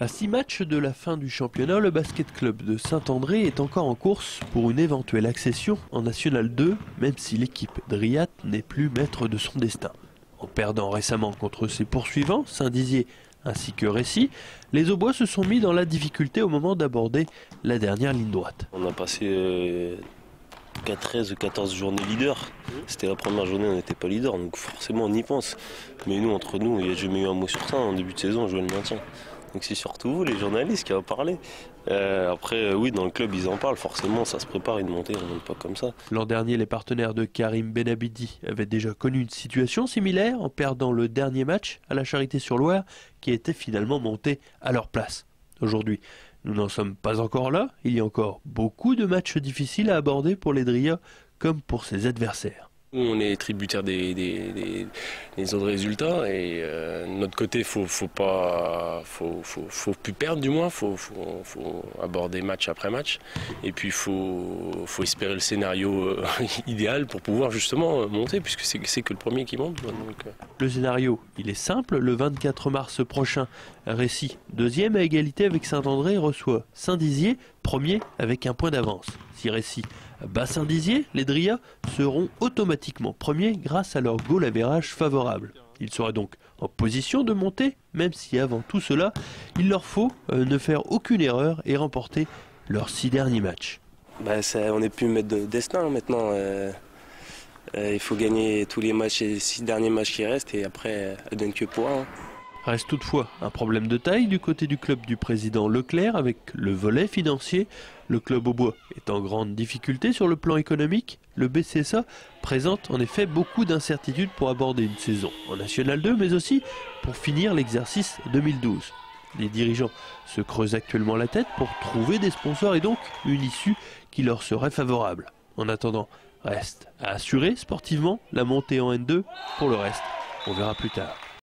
À six matchs de la fin du championnat, le basket club de Saint-André est encore en course pour une éventuelle accession en National 2, même si l'équipe de Riat n'est plus maître de son destin. En perdant récemment contre ses poursuivants, Saint-Dizier ainsi que Récy, les Aubois se sont mis dans la difficulté au moment d'aborder la dernière ligne droite. On a passé euh, 13 ou 14 journées leader. C'était la première journée, on n'était pas leader, donc forcément on y pense. Mais nous, entre nous, il n'y a jamais eu un mot sur ça. En début de saison, on jouait le maintien. Donc c'est surtout vous, les journalistes, qui en parlé. Euh, après, euh, oui, dans le club, ils en parlent. Forcément, ça se prépare une montée, on ne monte pas comme ça. L'an dernier, les partenaires de Karim Benabidi avaient déjà connu une situation similaire en perdant le dernier match à la Charité-sur-Loire, qui était finalement monté à leur place. Aujourd'hui, nous n'en sommes pas encore là. Il y a encore beaucoup de matchs difficiles à aborder pour les Dria comme pour ses adversaires. On est tributaire des, autres résultats et euh, notre côté, faut, pas, faut, plus perdre du moins, faut, faut, aborder match après match et puis faut, faut espérer le scénario euh, idéal pour pouvoir justement monter puisque c'est que le premier qui monte. Euh. Le scénario, il est simple. Le 24 mars prochain, Récy, deuxième à égalité avec Saint-André, reçoit Saint-Dizier, premier avec un point d'avance. Si Récy Bassin dizier les Dria seront automatiquement premiers grâce à leur goal avérage favorable. Ils seraient donc en position de monter, même si avant tout cela, il leur faut euh, ne faire aucune erreur et remporter leurs six derniers matchs. Bah, on n'est plus maître de destin maintenant. Euh, euh, il faut gagner tous les matchs, les six derniers matchs qui restent et après, donne que point. Hein. Reste toutefois un problème de taille du côté du club du président Leclerc avec le volet financier. Le club au bois est en grande difficulté sur le plan économique. Le BCSA présente en effet beaucoup d'incertitudes pour aborder une saison en National 2 mais aussi pour finir l'exercice 2012. Les dirigeants se creusent actuellement la tête pour trouver des sponsors et donc une issue qui leur serait favorable. En attendant, reste à assurer sportivement la montée en N2. Pour le reste, on verra plus tard.